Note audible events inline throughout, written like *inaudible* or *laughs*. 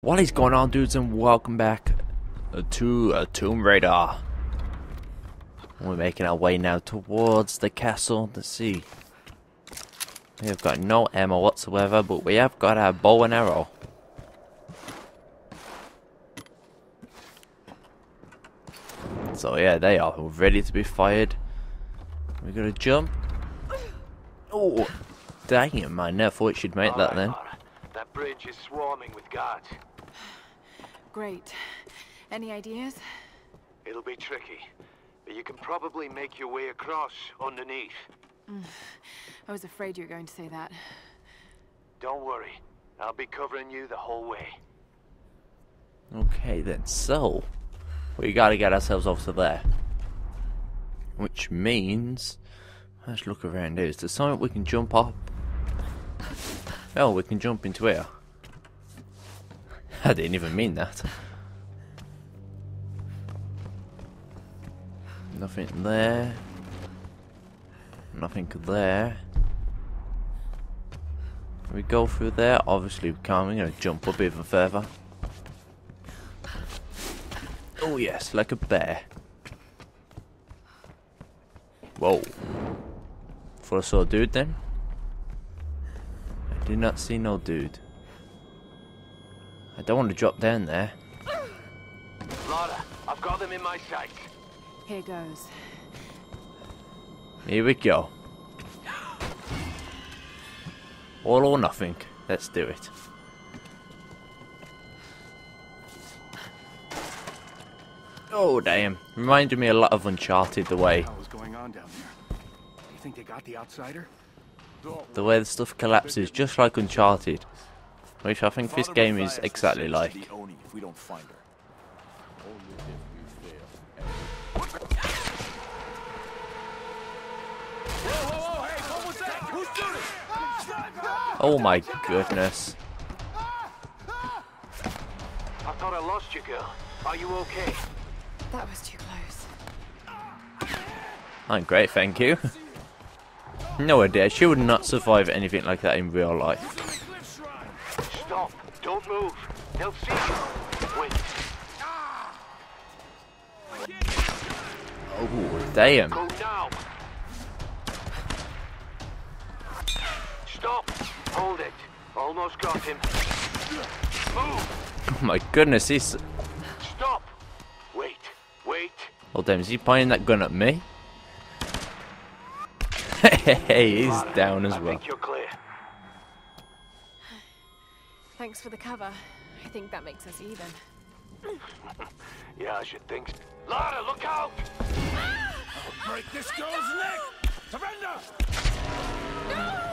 What is going on dudes and welcome back to uh, Tomb Raider. We're making our way now towards the castle to see. We have got no ammo whatsoever, but we have got our bow and arrow. So yeah, they are ready to be fired. We're gonna jump. Oh, dang it, man! I thought she'd make that then. That bridge is swarming with guards. *sighs* Great. Any ideas? It'll be tricky, but you can probably make your way across underneath. I was afraid you were going to say that. Don't worry, I'll be covering you the whole way. Okay then, so we gotta get ourselves over to there. Which means let's look around here. Is there something we can jump up? Oh, we can jump into here. *laughs* I didn't even mean that. Nothing there. Nothing there. We go through there. Obviously, we can't. We're gonna jump up even further. Oh yes, like a bear. Whoa. Thought I saw a dude then. I did not see no dude. I don't want to drop down there. Lara, I've got them in my sight. Here goes. Here we go. All or nothing. Let's do it. Oh damn. Reminded me a lot of Uncharted the way What was going on down there? Do you think they got the outsider? the way the stuff collapses just like Uncharted. Which I think this game is exactly like. The Oni if we don't find her. Oh my goodness. I thought I lost you, girl. Are you okay? That was too close. I'm great, thank you. No idea, she would not survive anything like that in real life. Stop. Don't move. They'll see you. Wait. Oh, damn. Go now. Stop. Hold it. Almost got him. Move. Oh my goodness, he's... Stop. Wait. Wait. Oh damn, is he pointing that gun at me? *laughs* hey, he's down as well. think you're clear. Thanks for the cover. I think that makes us even. *laughs* Yeah, I should think. Lara, look out! *gasps* Break this girl's neck! Surrender! *gasps*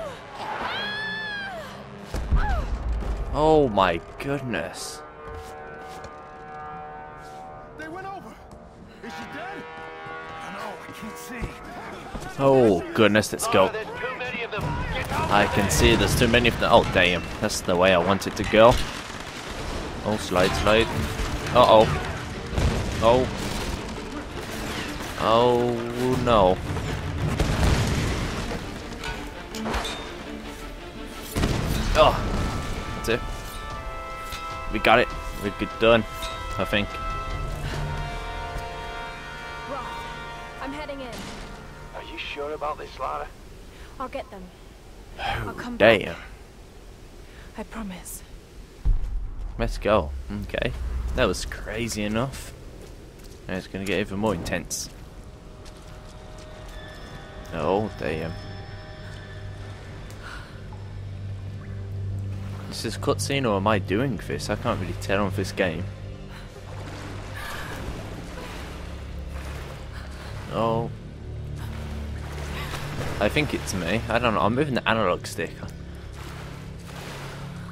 Oh my goodness. They went over! Is she dead? I don't know, I can't see. Oh goodness, let's go. I can see there's too many of them. Oh damn, that's the way I want it to go. Oh, slide, slide. Uh oh. Oh. Oh no. Oh. That's it. We got it. We're good done. I think. Roth, I'm heading in. Are you sure about this, Lara? I'll get them. Oh, come Damn. back. I promise. Let's go. Okay. That was crazy enough. Now it's gonna get even more intense. Oh, damn. This is this cutscene or am I doing this? I can't really tell on this game. Oh. I think it's me. I don't know. I'm moving the analog stick.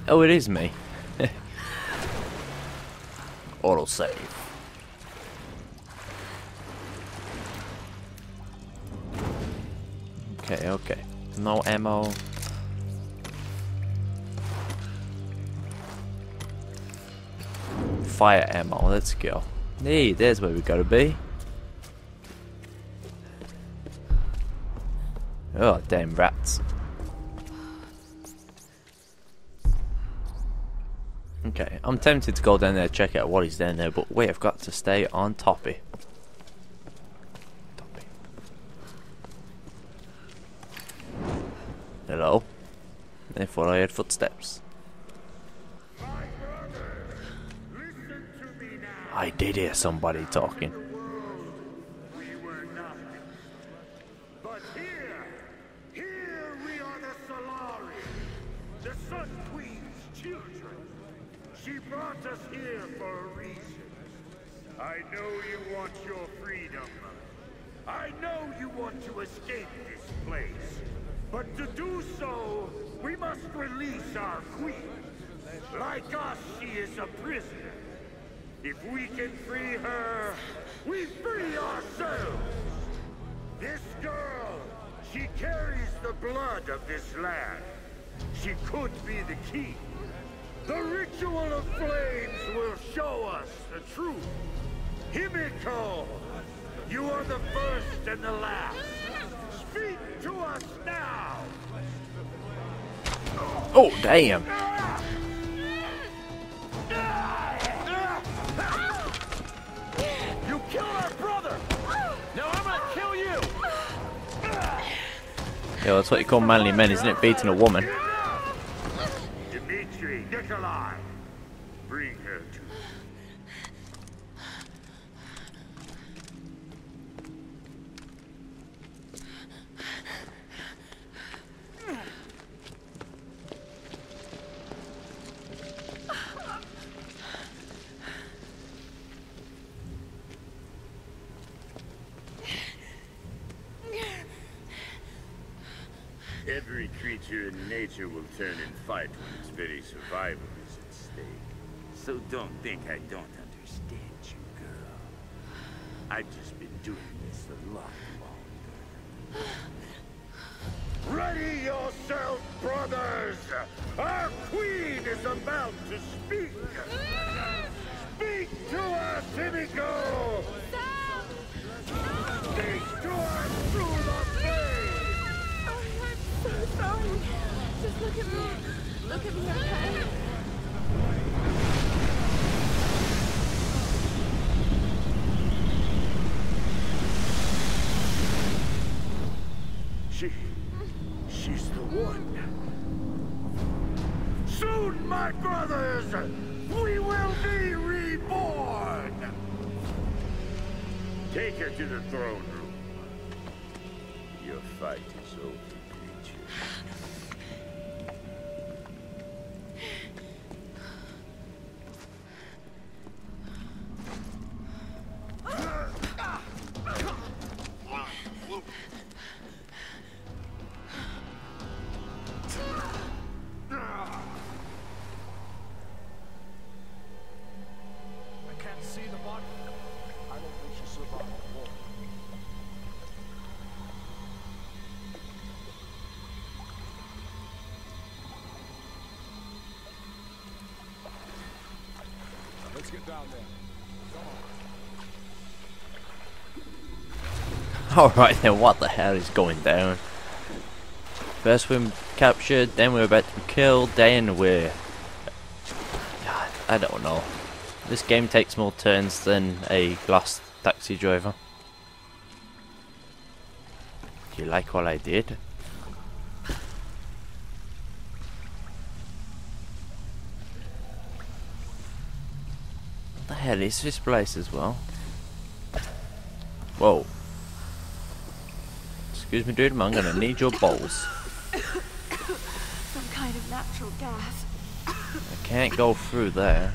Oh, it is me. *laughs* Auto save. Okay, okay. No ammo. Fire ammo, let's go. Hey, there's where we gotta be. Oh, damn rats. Okay, I'm tempted to go down there check out what is down there, but have got to stay on toppy. Toppy. Hello? I thought I heard footsteps. I did hear somebody talking. The Queen's children. She brought us here for a reason. I know you want your freedom. I know you want to escape this place. But to do so, we must release our queen. Like us, she is a prisoner. If we can free her, we free ourselves. This girl, she carries the blood of this land. She could be the key. The ritual of flames will show us the truth. Himiko, you are the first and the last. Speak to us now. Oh, damn! Yeah, that's what you call manly men, isn't it? Beating a woman. Dmitri, Nikolai, bring her to me. Every creature in nature will turn and fight when its very survival is at stake. So don't think I don't understand you, girl. I've just been doing this a lot longer. Ready yourself, brothers! Our queen is about to speak! Speak to us, Himiko! Speak to us through the flame! Oh, I'm so sorry. Just look at me. Look at me, okay? She... she's the one. Soon, my brothers, we will be reborn! Take her to the throne *laughs* Alright then, what the hell is going down? First we're captured, then we're about to be killed, then we're... God, *sighs* I don't know. This game takes more turns than a Lost Taxi Driver. Do you like what I did? Hell is this place as well? Whoa. Excuse me, dude, I'm gonna need your balls. Some kind of natural gas. I can't go through there.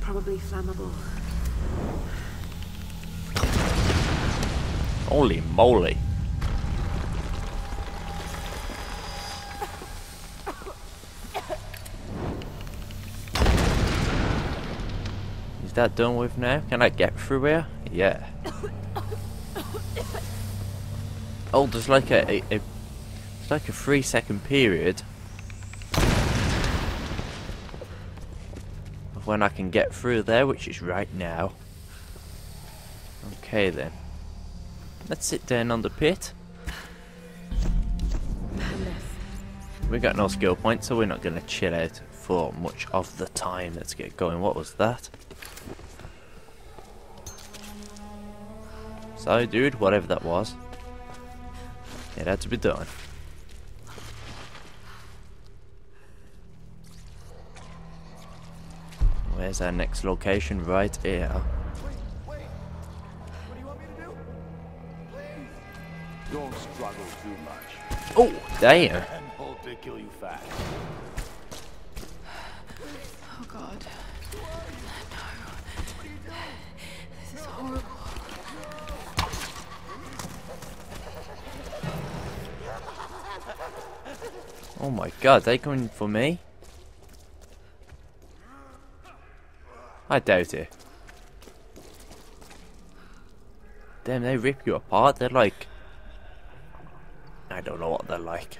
Probably flammable. Holy moly. That done with now? Can I get through here? Yeah. Oh, there's like a, a, a it's like a three second period of when I can get through there, which is right now. Okay then. Let's sit down on the pit. We got no skill points, so we're not gonna chill out for much of the time. Let's get going. What was that? So, dude, whatever that was, it had to be done. Where's our next location? Right here. Wait, wait. What do you want me to do? Please. Don't struggle too much. Oh, damn. And hope they kill you fast. Oh God. No. This is horrible. Oh my god, they coming for me? I doubt it. Damn, they rip you apart. They're like... I don't know what they're like.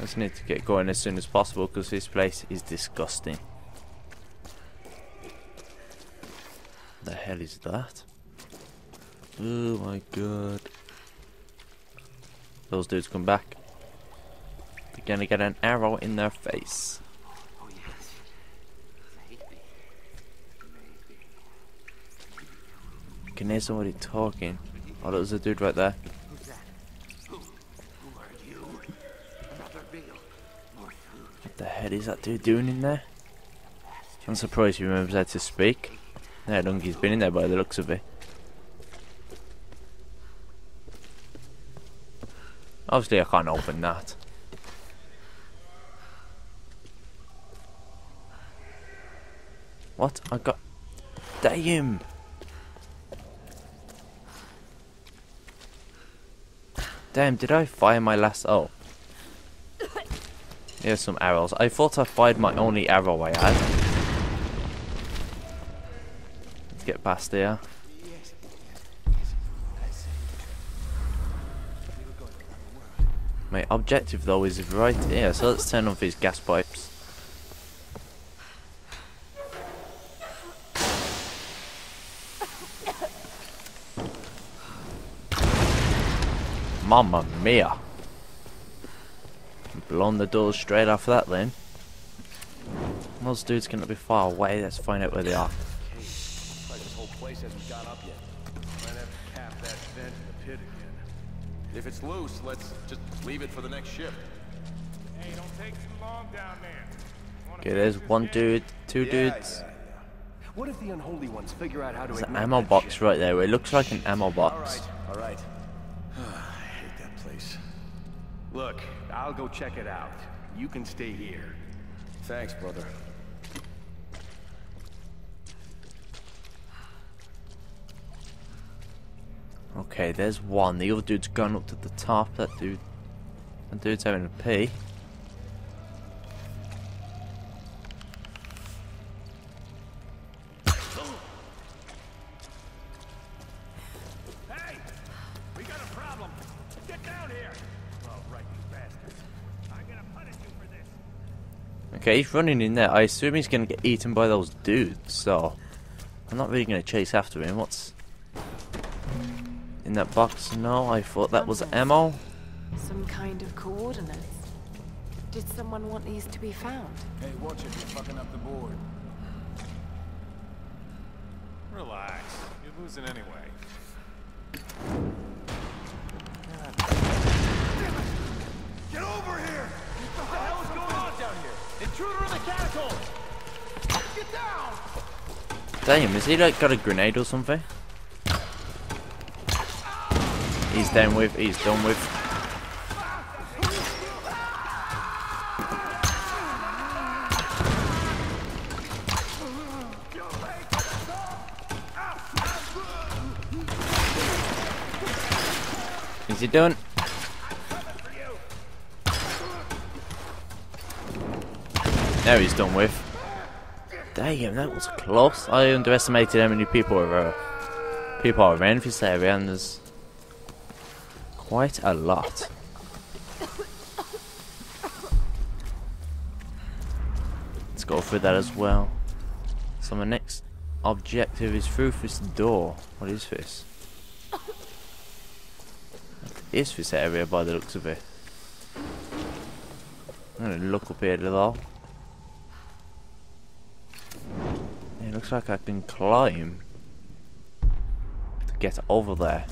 Just need to get going as soon as possible because this place is disgusting. The hell is that? Oh my god. Those dudes come back. They're gonna get an arrow in their face. Oh, yes. Maybe. Maybe. Can hear somebody talking. Oh, there's a dude right there. Who's that? Who? Who are you? Another meal. More food. What the hell is that dude doing in there? I'm surprised he remembers how to speak. Yeah, Donkey's been in there by the looks of it. Obviously, I can't open that. What? I got. Damn! Damn, did I fire my last. Oh. Here's some arrows. I thought I fired my only arrow I had. Let's get past here. My objective though is right here, so let's turn off these gas pipes. Mamma mia! Blown the doors straight after that then. Those dudes cannot be far away, let's find out where they are. Like this whole place hasn't got up yet. Might have to cap that vent in the pit. If it's loose, let's just leave it for the next ship. Hey, don't take too long down there. Okay, there's one ship? dude, two dudes. What if the unholy ones figure out how to There's an ammo box shit? right there. It looks like an ammo box. right, all right. *sighs* I hate that place. Look, I'll go check it out. You can stay here. Thanks, brother. Okay, there's one. The other dude's gone up to the top. That dude, that dude's having a pee. Hey! We got a problem! Get down here! All right, you bastards. I'm gonna punish you for this. Okay, he's running in there. I assume he's gonna get eaten by those dudes. So, I'm not really gonna chase after him. What's that box? No, I thought that was ammo. Some kind of coordinates. Did someone want these to be found? Hey, watch it. You're fucking up the board. Relax. You're losing anyway. Get over here! What the hell is going on down here? Intruder in the catacombs! Get down! Damn, has he like got a grenade or something? He's done with. He's done with. Is he done? Now he's done with. Damn, that was close. I underestimated how many people are uh, people are around this area, and there's quite a lot. Let's go through that as well. So my next objective is through this door. What is this? What is this area by the looks of it? I'm gonna look up here though. It looks like I can climb to get over there.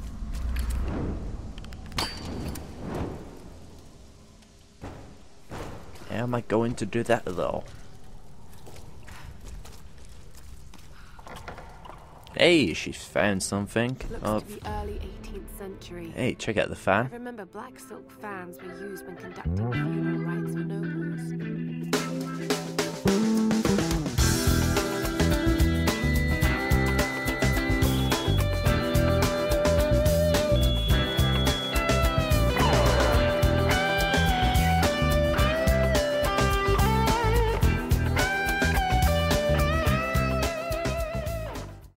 How am I going to do that though? Hey, she's found something. Oh, to be oh. early 18th century. hey, check out the I fan. remember black silk fans were used when conducting funeral rites for nobles.